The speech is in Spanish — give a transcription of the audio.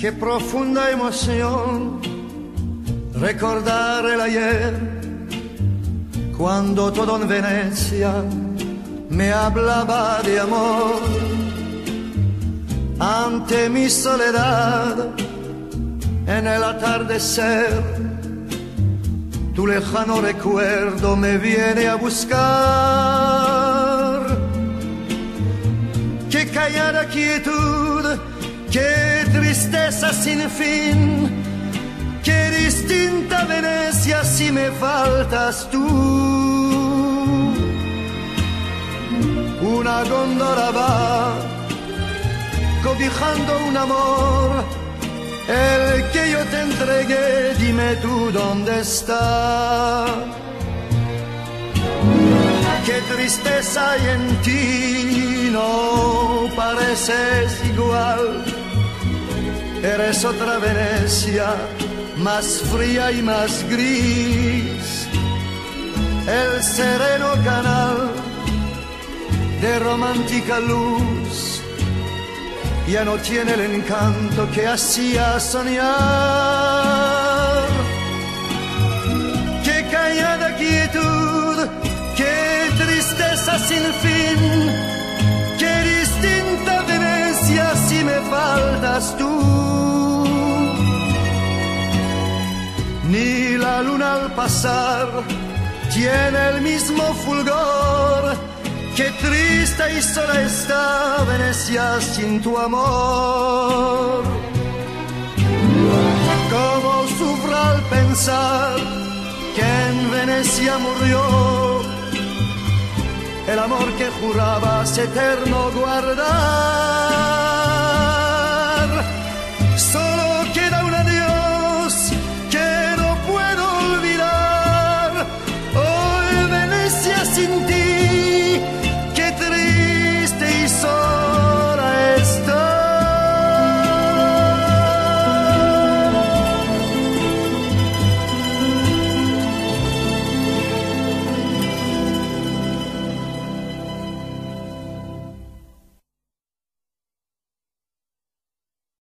Qué profunda emoción recordar el ayer, cuando todo en Venecia me hablaba de amor. Ante mi soledad, en el atardecer, tu lejano recuerdo me viene a buscar. Qué callada quietud, qué tristeza sin fin, qué distinta Venecia si me faltas tú. Una góndola va cobijando un amor, el que yo te entregué, dime tú dónde está. Tristeza hay en ti, no pareces igual. Eres otra Venecia, más fría y más gris. El sereno canal de romántica luz ya no tiene el encanto que hacía soñar. Sin fin, qué distinta Venecia si me faltas tú. Ni la luna al pasar tiene el mismo fulgor Qué triste y sola está Venecia sin tu amor. Cómo sufro al pensar que en Venecia murió el amor que jurabas eterno guardar.